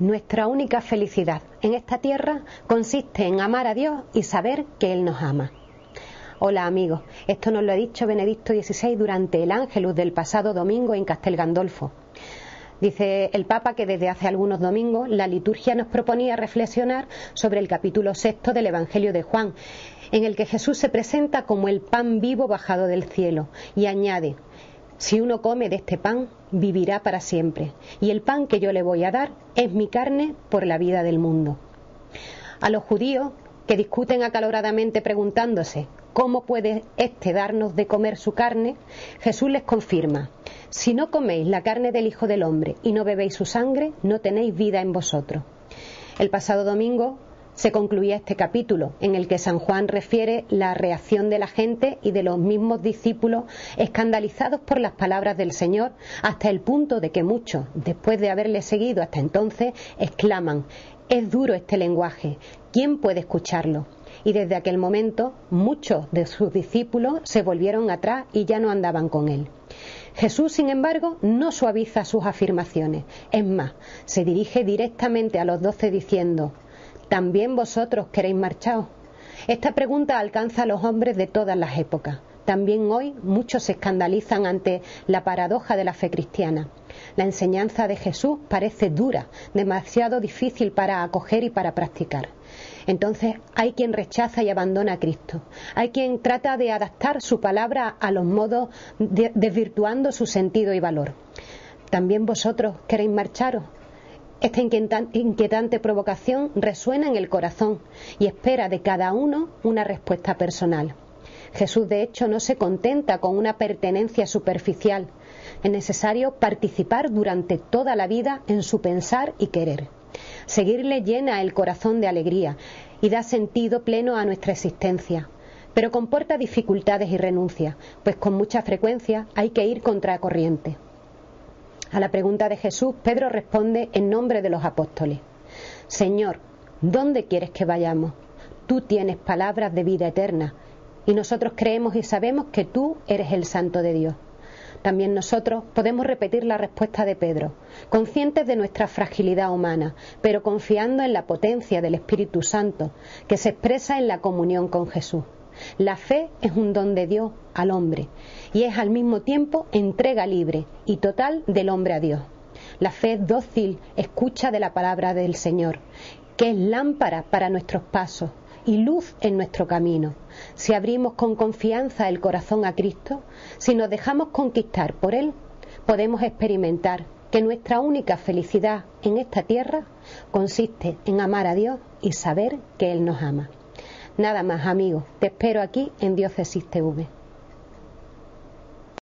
Nuestra única felicidad en esta tierra consiste en amar a Dios y saber que Él nos ama. Hola amigos, esto nos lo ha dicho Benedicto XVI durante el Ángelus del pasado domingo en Castel Gandolfo. Dice el Papa que desde hace algunos domingos la liturgia nos proponía reflexionar sobre el capítulo sexto del Evangelio de Juan, en el que Jesús se presenta como el pan vivo bajado del cielo y añade, si uno come de este pan, vivirá para siempre, y el pan que yo le voy a dar es mi carne por la vida del mundo. A los judíos, que discuten acaloradamente preguntándose cómo puede éste darnos de comer su carne, Jesús les confirma, si no coméis la carne del Hijo del Hombre y no bebéis su sangre, no tenéis vida en vosotros. El pasado domingo se concluía este capítulo, en el que San Juan refiere la reacción de la gente y de los mismos discípulos escandalizados por las palabras del Señor, hasta el punto de que muchos, después de haberle seguido hasta entonces, exclaman, es duro este lenguaje, ¿quién puede escucharlo? Y desde aquel momento muchos de sus discípulos se volvieron atrás y ya no andaban con él. Jesús, sin embargo, no suaviza sus afirmaciones. Es más, se dirige directamente a los doce diciendo, ¿También vosotros queréis marcharos? Esta pregunta alcanza a los hombres de todas las épocas. También hoy muchos se escandalizan ante la paradoja de la fe cristiana. La enseñanza de Jesús parece dura, demasiado difícil para acoger y para practicar. Entonces hay quien rechaza y abandona a Cristo. Hay quien trata de adaptar su palabra a los modos, desvirtuando su sentido y valor. También vosotros queréis marcharos. Esta inquietante provocación resuena en el corazón y espera de cada uno una respuesta personal. Jesús, de hecho, no se contenta con una pertenencia superficial. Es necesario participar durante toda la vida en su pensar y querer. Seguirle llena el corazón de alegría y da sentido pleno a nuestra existencia. Pero comporta dificultades y renuncias, pues con mucha frecuencia hay que ir contra corriente. A la pregunta de Jesús, Pedro responde en nombre de los apóstoles. Señor, ¿dónde quieres que vayamos? Tú tienes palabras de vida eterna y nosotros creemos y sabemos que tú eres el Santo de Dios. También nosotros podemos repetir la respuesta de Pedro, conscientes de nuestra fragilidad humana, pero confiando en la potencia del Espíritu Santo, que se expresa en la comunión con Jesús. La fe es un don de Dios al hombre y es al mismo tiempo entrega libre y total del hombre a Dios. La fe dócil escucha de la palabra del Señor, que es lámpara para nuestros pasos y luz en nuestro camino. Si abrimos con confianza el corazón a Cristo, si nos dejamos conquistar por Él, podemos experimentar que nuestra única felicidad en esta tierra consiste en amar a Dios y saber que Él nos ama. Nada más, amigos. Te espero aquí en Diócesis TV.